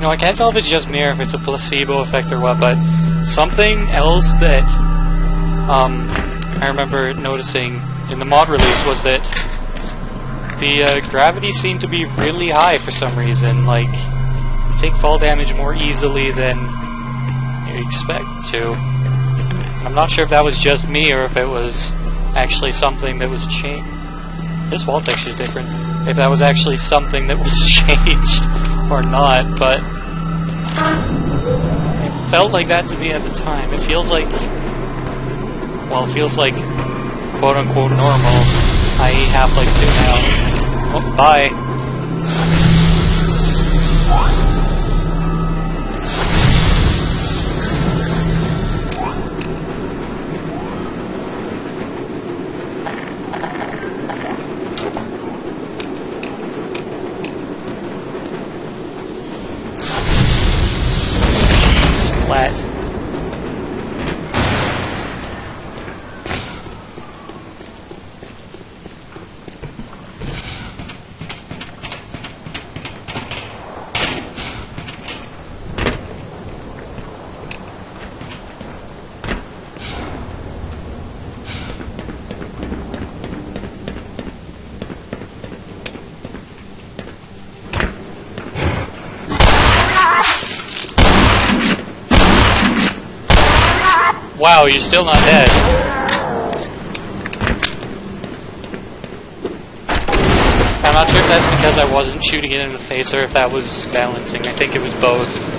You know, I can't tell if it's just me or if it's a placebo effect or what, but something else that um, I remember noticing in the mod release was that the uh, gravity seemed to be really high for some reason. Like, take fall damage more easily than you expect to. I'm not sure if that was just me or if it was actually something that was changed. This wall texture is different. If that was actually something that was changed or not, but it felt like that to me at the time. It feels like, well, it feels like quote unquote normal, i.e. Half-Life 2 now. Oh, bye. Wow, you're still not dead. I'm not sure if that's because I wasn't shooting it in the face or if that was balancing. I think it was both.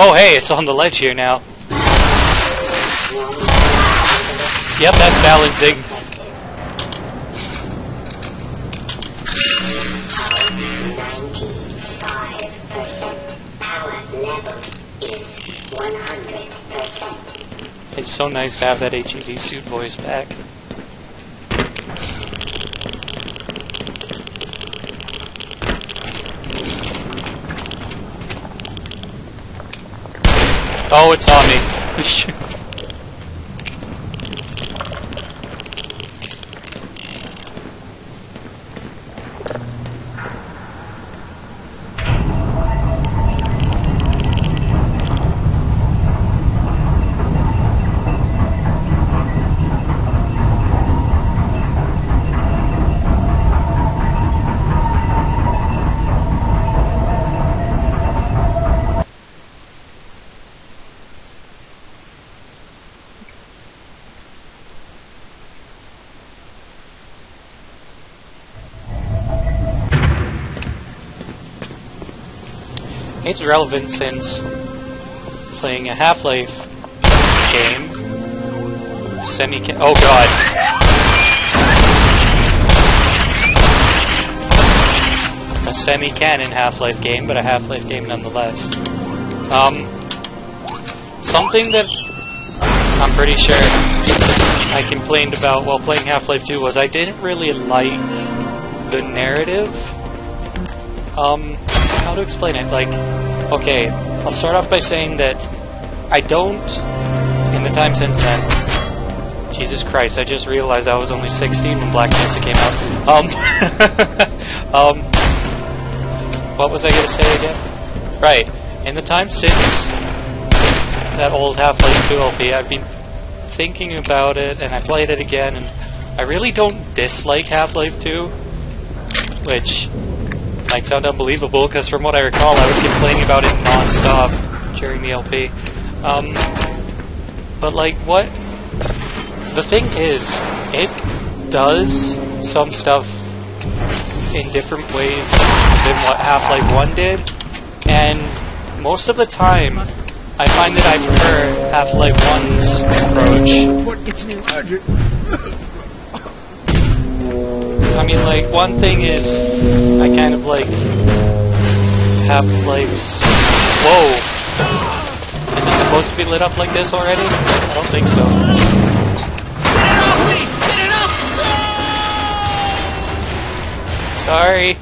Oh, hey, it's on the ledge here now. Yep, that's balancing. It's so nice to have that HEV suit voice back. Oh, it's on me. It's relevant since playing a Half-Life game, semi oh god. A semi-canon Half-Life game, but a Half-Life game nonetheless. Um, something that I'm pretty sure I complained about while playing Half-Life 2 was I didn't really like the narrative. Um, how to explain it? Like, okay, I'll start off by saying that I don't, in the time since then, Jesus Christ, I just realized I was only 16 when Black Mesa came out. Um, um, what was I going to say again? Right, in the time since that old Half-Life 2 LP, I've been thinking about it, and I played it again, and I really don't dislike Half-Life 2, which might sound unbelievable because from what I recall, I was complaining about it non-stop during the LP. Um, but like, what? The thing is, it does some stuff in different ways than what Half-Life 1 did, and most of the time, I find that I prefer Half-Life 1's approach. Gets new? I mean, like, one thing is, I kind of like Half-Life's... Whoa! Is it supposed to be lit up like this already? I don't think so. Sorry!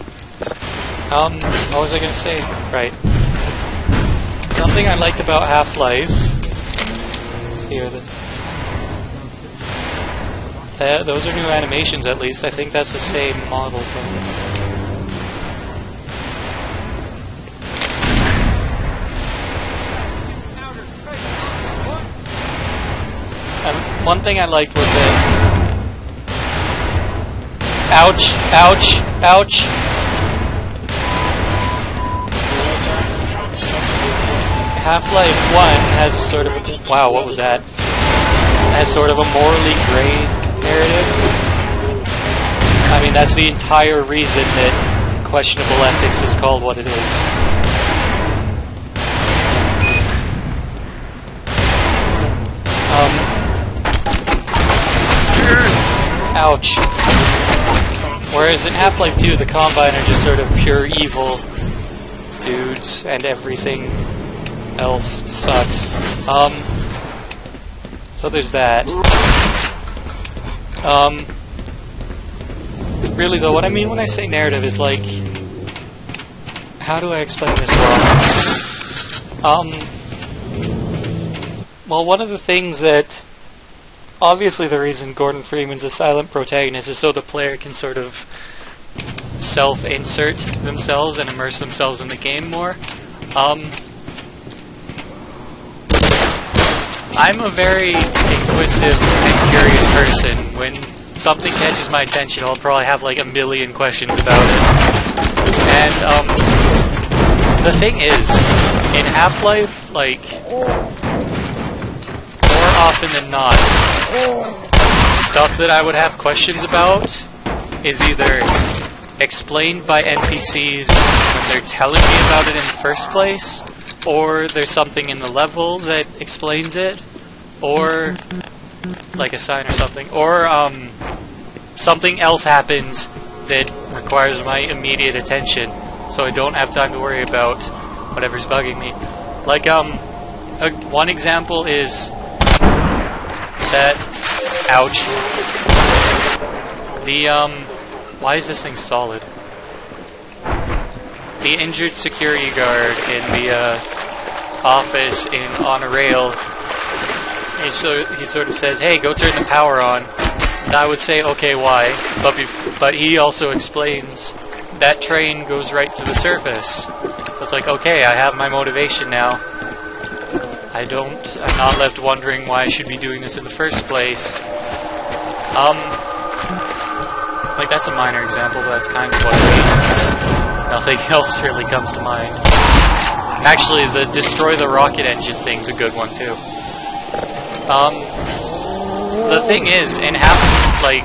Um, what was I gonna say? Right. Something I liked about Half-Life... Here, the... Uh, those are new animations, at least. I think that's the same model. Um, one thing I liked was that... Ouch! Ouch! Ouch! Half-Life 1 has sort of... A, wow, what was that? Has sort of a morally gray narrative. I mean, that's the entire reason that questionable ethics is called what it is. Um. Ouch. Whereas in Half-Life 2, the Combine are just sort of pure evil dudes, and everything else sucks. Um. So there's that. Um, really though, what I mean when I say narrative is like, how do I explain this well? Um, well, one of the things that, obviously the reason Gordon Freeman's a silent protagonist is so the player can sort of self-insert themselves and immerse themselves in the game more. Um, I'm a very inquisitive and curious person. When something catches my attention, I'll probably have like a million questions about it. And um, the thing is, in Half-Life, like more often than not, stuff that I would have questions about is either explained by NPCs when they're telling me about it in the first place, or there's something in the level that explains it, or like a sign or something, or um, something else happens that requires my immediate attention, so I don't have time to worry about whatever's bugging me. Like um, a, one example is that ouch. The um, why is this thing solid? The injured security guard in the uh, office in on a rail he, so, he sort of says, hey, go turn the power on. And I would say, okay, why? But, but he also explains that train goes right to the surface. So it's like, okay, I have my motivation now. I don't, I'm not left wondering why I should be doing this in the first place. Um, like that's a minor example, but that's kind of what I mean. Nothing else really comes to mind. Actually, the destroy the rocket engine thing's a good one too. Um, the thing is, in half, like,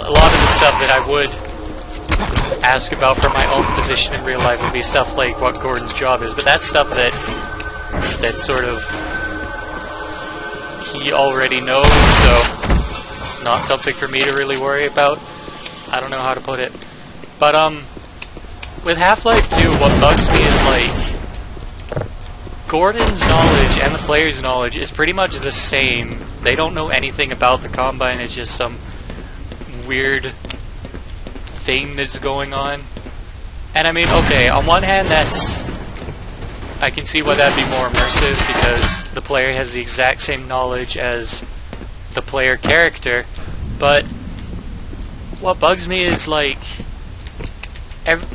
a lot of the stuff that I would ask about from my own position in real life would be stuff like what Gordon's job is, but that's stuff that, that sort of, he already knows, so it's not something for me to really worry about. I don't know how to put it. But, um, with Half-Life 2, what bugs me is, like, Gordon's knowledge and the player's knowledge is pretty much the same. They don't know anything about the Combine, it's just some weird thing that's going on. And I mean, okay, on one hand that's... I can see why that'd be more immersive, because the player has the exact same knowledge as the player character, but what bugs me is like... Every,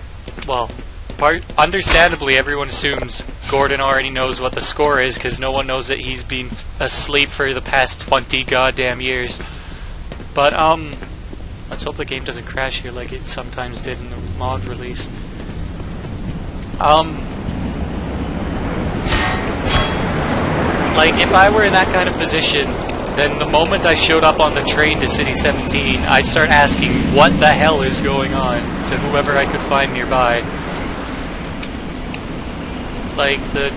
well, part, understandably everyone assumes Gordon already knows what the score is because no one knows that he's been asleep for the past 20 goddamn years. But, um, let's hope the game doesn't crash here like it sometimes did in the mod release. Um, like, if I were in that kind of position, then the moment I showed up on the train to City 17, I'd start asking what the hell is going on to whoever I could find nearby like the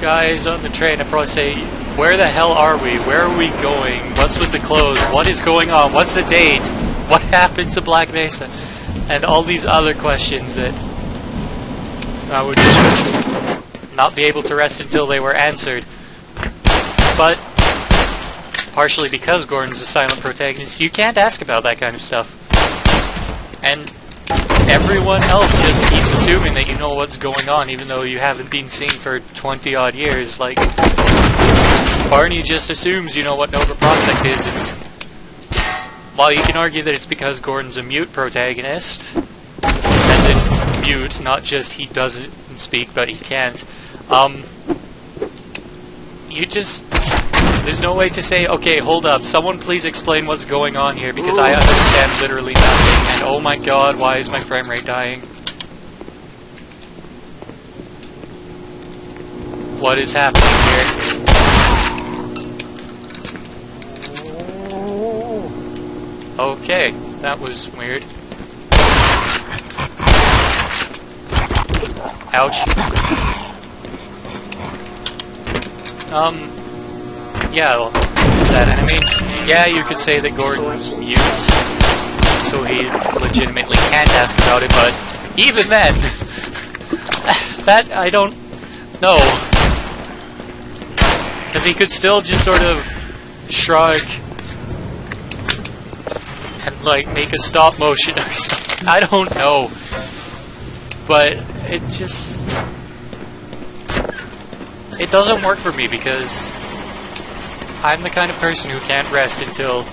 guys on the train, I probably say, "Where the hell are we? Where are we going? What's with the clothes? What is going on? What's the date? What happened to Black Mesa?" And all these other questions that I would not be able to rest until they were answered. But partially because Gordon's a silent protagonist, you can't ask about that kind of stuff. And everyone else just keeps assuming that you know what's going on, even though you haven't been seen for 20 odd years. Like, Barney just assumes you know what Nova Prospekt is, and while you can argue that it's because Gordon's a mute protagonist, as in mute, not just he doesn't speak, but he can't, um, you just there's no way to say, okay, hold up, someone please explain what's going on here, because I understand literally nothing, and oh my god, why is my frame rate dying? What is happening here? Okay, that was weird. Ouch. Um, yeah, well, is that enemy? Yeah, you could say that Gordon's mute, so he legitimately can't ask about it, but even then, that I don't know. Because he could still just sort of shrug and like make a stop motion or something. I don't know. But it just it doesn't work for me because I'm the kind of person who can't rest until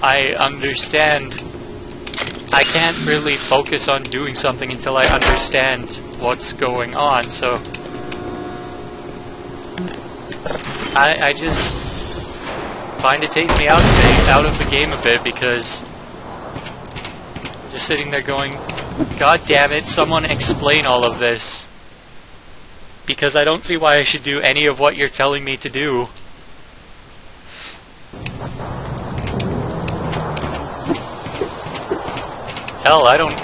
I understand. I can't really focus on doing something until I understand what's going on, so... I, I just find it takes me out of, the, out of the game a bit because I'm just sitting there going, God damn it, someone explain all of this. Because I don't see why I should do any of what you're telling me to do. Hell, I don't...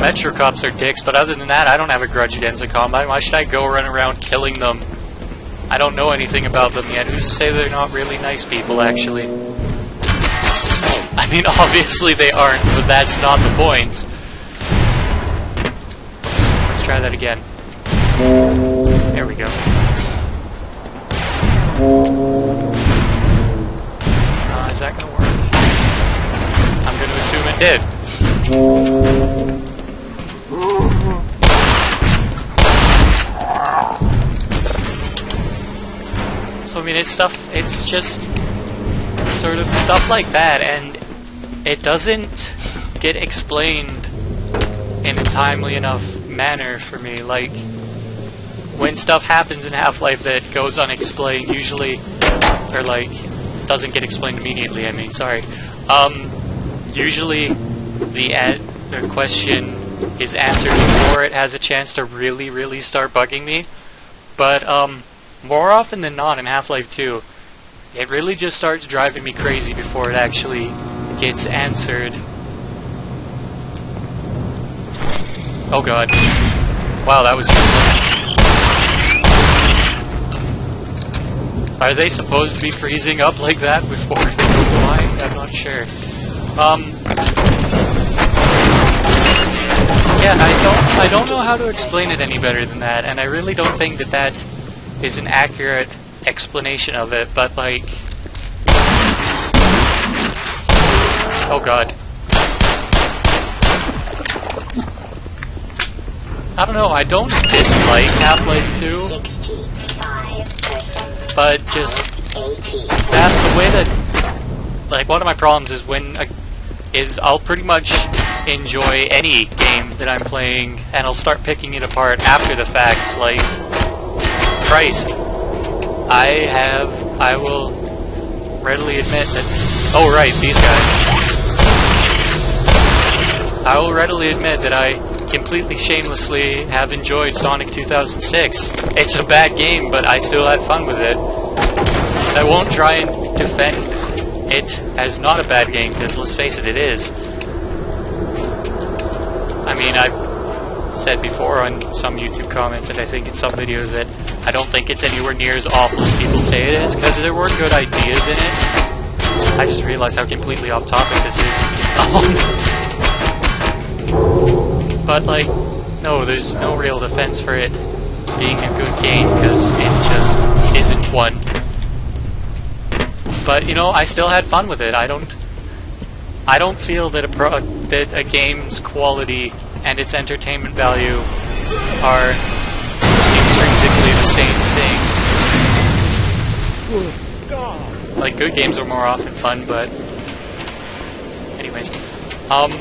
Metro cops are dicks, but other than that, I don't have a grudge against the Combine. Why should I go run around killing them? I don't know anything about them yet. Who's to say they're not really nice people, actually? I mean, obviously they aren't, but that's not the point. Let's, let's try that again. There we go. Uh, is that gonna work? I'm gonna assume it did. So I mean, it's stuff, it's just sort of stuff like that, and it doesn't get explained in a timely enough manner for me. Like, when stuff happens in Half-Life that goes unexplained, usually, or like, doesn't get explained immediately, I mean, sorry, um, usually the the question is answered before it has a chance to really, really start bugging me. But um, more often than not in Half-Life 2, it really just starts driving me crazy before it actually gets answered. Oh god. Wow, that was useless. Are they supposed to be freezing up like that before flying? I'm not sure. Um, yeah, I don't, I don't know how to explain it any better than that, and I really don't think that that is an accurate explanation of it, but like... Oh god. I don't know, I don't dislike Half-Life 2, but just that, the way that, like, one of my problems is when, a, is I'll pretty much enjoy any game that I'm playing, and I'll start picking it apart after the fact, like, Christ. I have, I will readily admit that, oh right, these guys. I will readily admit that I completely shamelessly have enjoyed Sonic 2006. It's a bad game, but I still had fun with it. I won't try and defend it as not a bad game, because let's face it, it is. I mean, I've said before on some YouTube comments, and I think in some videos, that I don't think it's anywhere near as awful as people say it is, because there were good ideas in it. I just realized how completely off topic this is. but, like, no, there's no real defense for it being a good game because it just isn't one. But you know, I still had fun with it. I don't, I don't feel that a pro that a game's quality and its entertainment value are intrinsically the same thing. Like good games are more often fun, but anyways, um,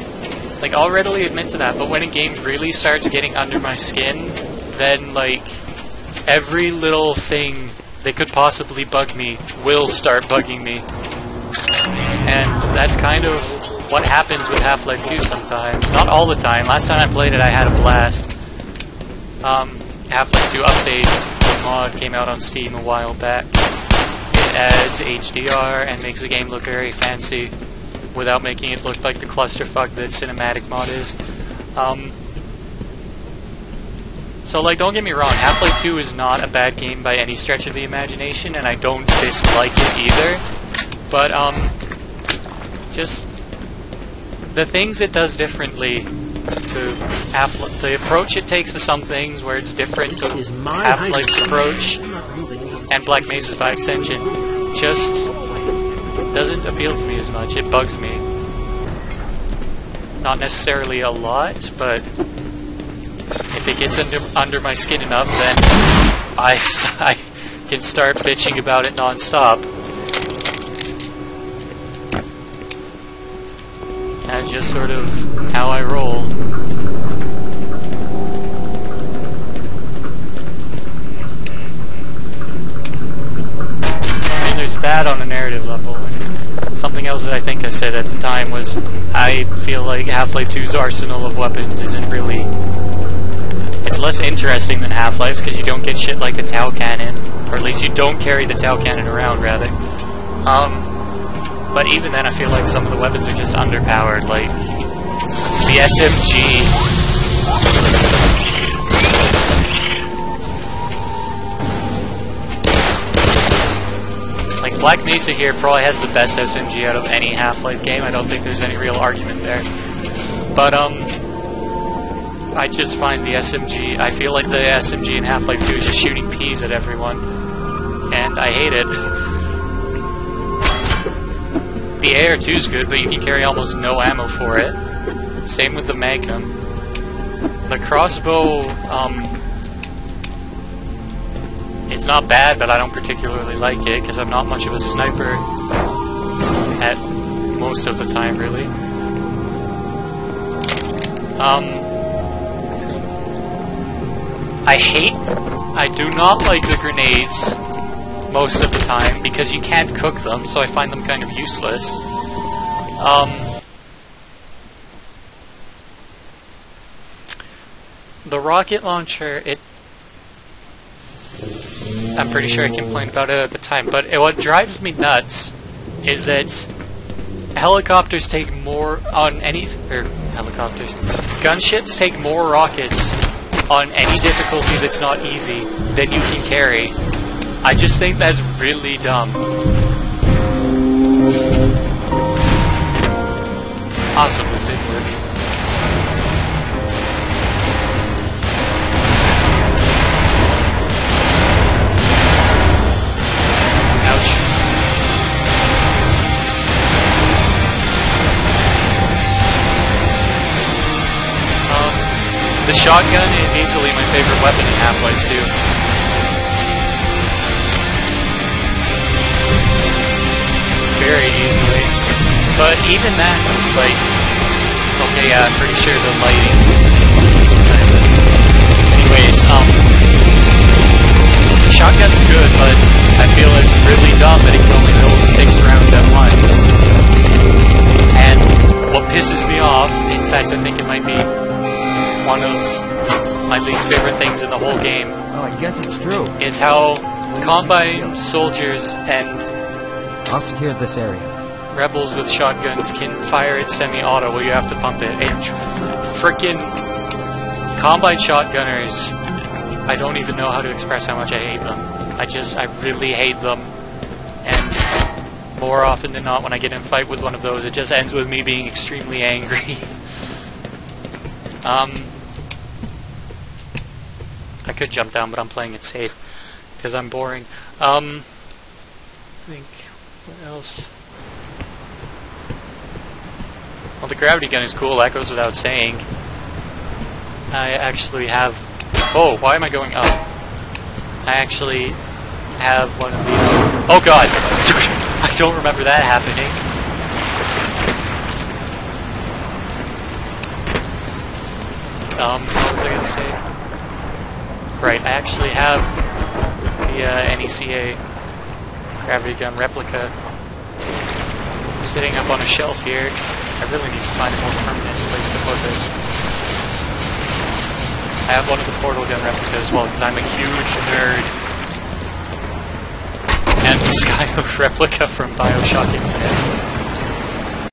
like I'll readily admit to that. But when a game really starts getting under my skin, then like every little thing that could possibly bug me will start bugging me. And that's kind of what happens with Half-Life 2 sometimes. Not all the time. Last time I played it, I had a blast. Um, Half-Life 2 update mod came out on Steam a while back. It adds HDR and makes the game look very fancy without making it look like the clusterfuck that cinematic mod is. Um, so, like, don't get me wrong, Half-Life 2 is not a bad game by any stretch of the imagination, and I don't dislike it either. But, um, just the things it does differently to the approach it takes to some things where it's different to Half-Life's approach and Black Mesa's by extension just doesn't appeal to me as much. It bugs me. Not necessarily a lot, but if it gets under, under my skin enough, then I, I can start bitching about it non-stop. Just sort of how I roll. And there's that on a narrative level. And something else that I think I said at the time was I feel like Half-Life 2's arsenal of weapons isn't really it's less interesting than Half-Life's because you don't get shit like the Tau Cannon, or at least you don't carry the Tau Cannon around, rather. Um, but even then, I feel like some of the weapons are just underpowered, like the SMG. Like, Black Mesa here probably has the best SMG out of any Half-Life game. I don't think there's any real argument there. But, um, I just find the SMG, I feel like the SMG in Half-Life 2 is just shooting peas at everyone. And I hate it. The AR-2 is good, but you can carry almost no ammo for it. Same with the Magnum. The crossbow, um, it's not bad, but I don't particularly like it, because I'm not much of a sniper at most of the time, really. Um, I hate, I do not like the grenades most of the time because you can't cook them, so I find them kind of useless. Um, the rocket launcher, it. I'm pretty sure I complained about it at the time, but it, what drives me nuts is that helicopters take more on any. helicopters. Gunships take more rockets on any difficulty that's not easy than you can carry. I just think that's really dumb. Awesome, this didn't work. The shotgun is easily my favorite weapon in Half-Life 2. Very easily. But even that, like, okay, yeah, I'm pretty sure the lighting is kind of... Anyways, um, the shotgun's good, but I feel it's really dumb that it can only hold six rounds at once. And what pisses me off, in fact, I think it might be one of my least favorite things in the whole game. Oh, I guess it's true. Is how Combine soldiers and I'll secure this area. rebels with shotguns can fire it semi-auto where you have to pump it. And freaking Combine shotgunners, I don't even know how to express how much I hate them. I just, I really hate them. And more often than not, when I get in a fight with one of those, it just ends with me being extremely angry. um, I could jump down, but I'm playing it safe because I'm boring. Um, think what else? Well, the gravity gun is cool. That goes without saying. I actually have. Oh, why am I going up? I actually have one of these. Oh God! I don't remember that happening. Um, what was I gonna say? Right, I actually have the uh, NECA gravity gun replica sitting up on a shelf here. I really need to find a more permanent place to put this. I have one of the portal gun replicas as well because I'm a huge nerd. And the Skyhook replica from Bioshock Infinite.